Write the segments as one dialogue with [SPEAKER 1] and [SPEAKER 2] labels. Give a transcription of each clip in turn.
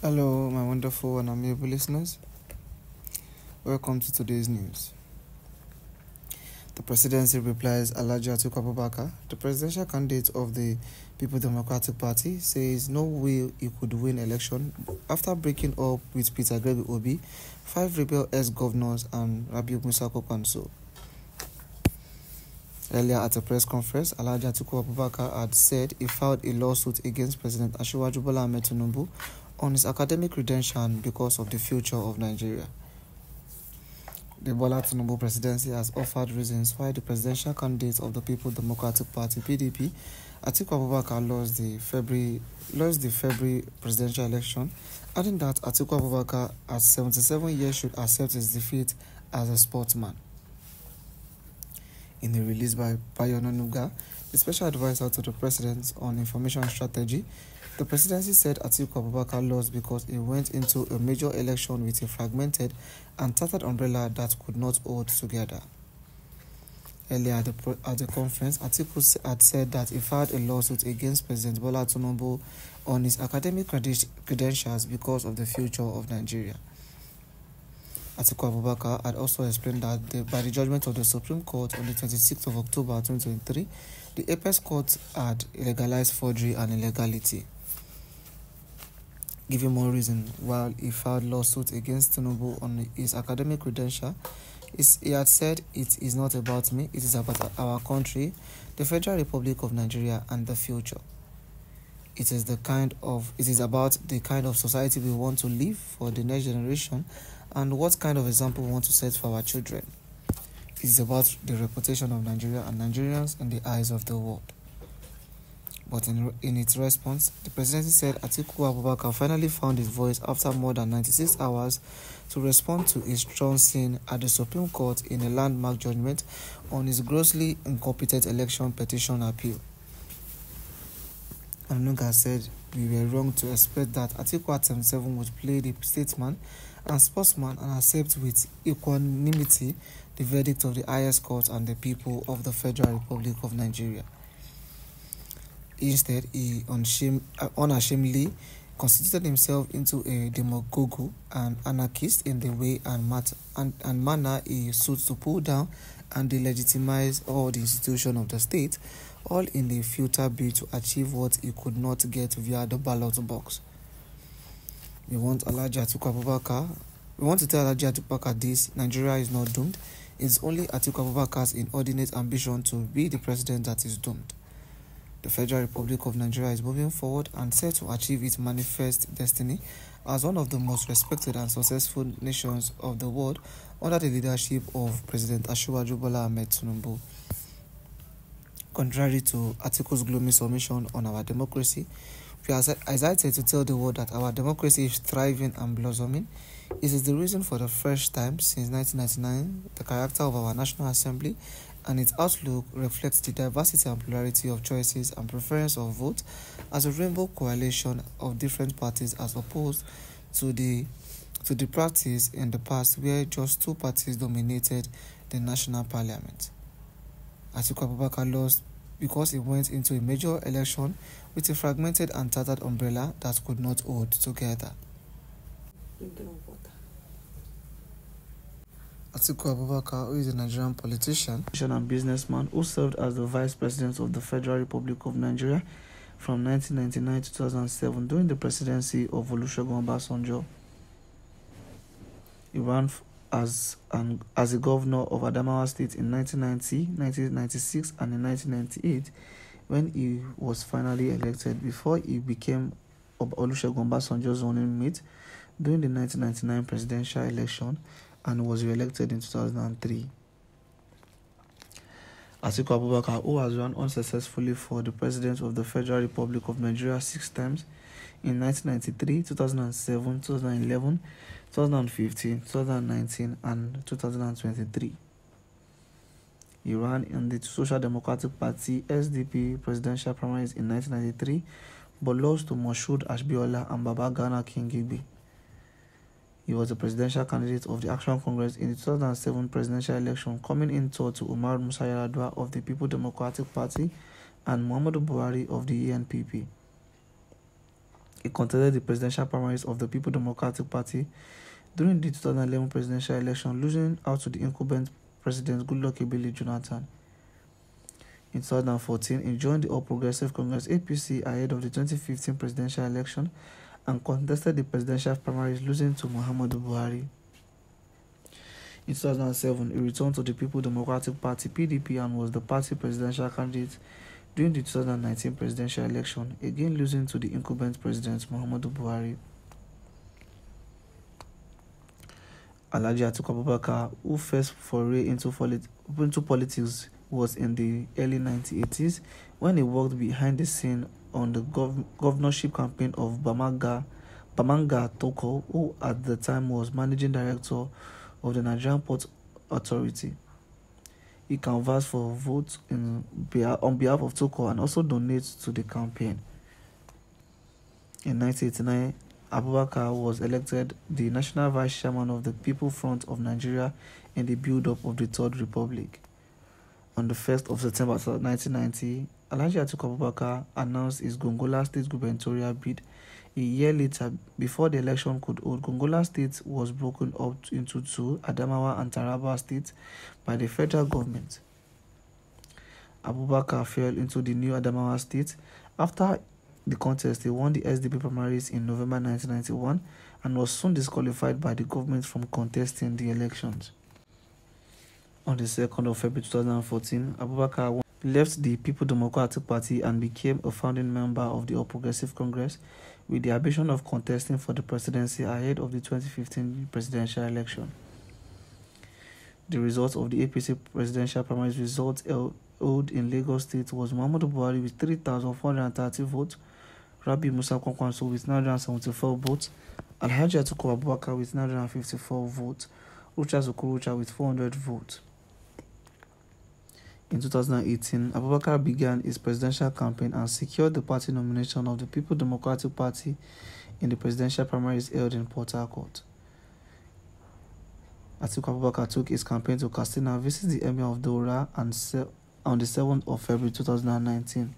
[SPEAKER 1] Hello, my wonderful and amiable listeners. Welcome to today's news. The presidency replies Alhaji Atiku Abubakar, the presidential candidate of the People Democratic Party, says no way he could win election after breaking up with Peter Gregory Obi, five rebel ex-governors, and Rabiu Musa Kwankwaso. Earlier at a press conference, Alhaji Atiku had said he filed a lawsuit against President Asiwaju Bola Ahmed on his academic credential because of the future of Nigeria. The Bola Tinubu presidency has offered reasons why the presidential candidate of the People Democratic Party (PDP), Atiku Abubakar, lost the February lost the February presidential election, adding that Atiku Abubakar, at 77 years, should accept his defeat as a sportsman. In a release by Bayo Onanuga, the special advisor to the president on information strategy, the presidency said Atiku Abubakar lost because he went into a major election with a fragmented and tattered umbrella that could not hold together. Earlier at the, at the conference, Atiku had said that he filed a lawsuit against President Bola Tinubu on his academic credentials because of the future of Nigeria. Atiku Abubakar had also explained that the, by the judgment of the Supreme Court on the 26th of October 2023, the Apex Court had legalized forgery and illegality giving more reason while he filed lawsuit against Tinubu on his academic credential. He had said, It is not about me, it is about our country, the Federal Republic of Nigeria, and the future. It is the kind of it is about the kind of society we want to live for the next generation and what kind of example we want to set for our children. It is about the reputation of Nigeria and Nigerians in the eyes of the world. But in, in its response, the presidency said Atiku Abubakar finally found his voice after more than 96 hours to respond to his trouncing at the Supreme Court in a landmark judgment on his grossly incompetent election petition appeal. Anuga said we were wrong to expect that Atiku at 77 would play the statesman and sportsman and accept with equanimity the verdict of the highest court and the people of the Federal Republic of Nigeria. Instead, he uh, unashamedly constituted himself into a demagogue and anarchist in the way and, mat- and, and manner he sought to pull down and delegitimize all the institutions of the state, all in a futile bid to achieve what he could not get via the ballot box. We want Alhaji Atiku Abubakar. We want to tell Alhaji Abubakar this: Nigeria is not doomed. It's only Atiku Abubakar's inordinate ambition to be the president that is doomed. The Federal Republic of Nigeria is moving forward and set to achieve its manifest destiny as one of the most respected and successful nations of the world under the leadership of President Asiwaju Bola Ahmed Tinubu. Contrary to Atiku's gloomy submission on our democracy, we are excited to tell the world that our democracy is thriving and blossoming. It is the reason for the first time since 1999 the character of our National Assembly and its outlook reflects the diversity and plurality of choices and preference of vote as a rainbow coalition of different parties as opposed to the to the practice in the past where just two parties dominated the national parliament. Atiku Abubakar lost because he went into a major election with a fragmented and tattered umbrella that could not hold together. Atiku Abubakar, who is a Nigerian politician and businessman who served as the Vice President of the Federal Republic of Nigeria from 1999 to 2007 during the presidency of Olusegun Obasanjo. He ran as, an, as a governor of Adamawa State in 1990, 1996, and in 1998 when he was finally elected before he became Olusegun Obasanjo's running mate during the 1999 presidential election and was re-elected in 2003. Atiku Abubakar, who has run unsuccessfully for the President of the Federal Republic of Nigeria six times in 1993, 2007, 2011, 2015, 2019, and 2023. He ran in the Social Democratic Party SDP presidential primaries in 1993 but lost to Moshood Ashbiola and Baba Gana Kingibe. He was the presidential candidate of the Action Congress in the 2007 presidential election, coming in third to Umar Musa of the People Democratic Party and Muhammadu Buhari of the ANPP. He contested the presidential primaries of the People Democratic Party during the 2011 presidential election, losing out to the incumbent President Goodluck Ebele Jonathan. In 2014, he joined the All Progressive Congress APC ahead of the 2015 presidential election and contested the presidential primaries, losing to Muhammadu Buhari. In 2007, he returned to the People Democratic Party (PDP) and was the party presidential candidate during the 2019 presidential election, again losing to the incumbent president Muhammadu Buhari. Alhaji Atiku Abubakar, who first foray into, into politics was in the early 1980s when he worked behind the scene on the gov governorship campaign of Bamanga, Bamanga Tukur, who at the time was managing director of the Nigerian Port Authority. He canvassed for votes in, on behalf of Tukur and also donates to the campaign. In 1989, Abubakar was elected the national vice chairman of the People Front of Nigeria in the build-up of the Third Republic. On the 1st of September 1990, Alhaji Atiku Abubakar announced his Gongola State gubernatorial bid a year later, before the election could hold, Gongola State was broken up into two, Adamawa and Taraba states, by the federal government. Abubakar fell into the new Adamawa state. After the contest, he won the SDP primaries in November 1991 and was soon disqualified by the government from contesting the elections. On the 2nd of February 2014, Abubakar left the People Democratic Party and became a founding member of the All Progressive Congress with the ambition of contesting for the presidency ahead of the 2015 presidential election. The results of the APC presidential primaries results held in Lagos State was Muhammadu Buhari with 3,430 votes, Rabiu Musa Kwankwaso with 974 votes, Alhaji Atiku Abubakar with 954 votes, Rochas Okorocha with 400 votes. In 2018, Abubakar began his presidential campaign and secured the party nomination of the People Democratic Party in the presidential primaries held in Port Harcourt. Atiku Abubakar took his campaign to Katsina, visited the Emir of Daura and on the 7th of February 2019.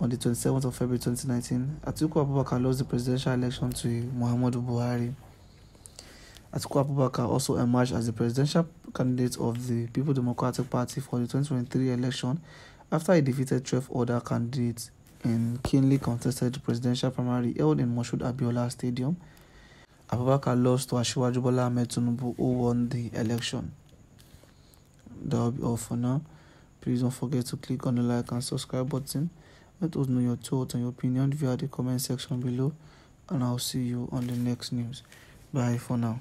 [SPEAKER 1] On the 27th of February 2019, Atiku Abubakar lost the presidential election to Muhammadu Buhari. Atiku Abubakar also emerged as the presidential candidate of the People Democratic Party for the 2023 election after he defeated 12 other candidates in keenly contested presidential primary held in Moshood Abiola Stadium. Abubakar lost to Asiwaju Bola Ahmed who won the election. That will be all for now. Please don't forget to click on the like and subscribe button. Let us know your thoughts and your opinion via the comment section below and I'll see you on the next news. Bye for now.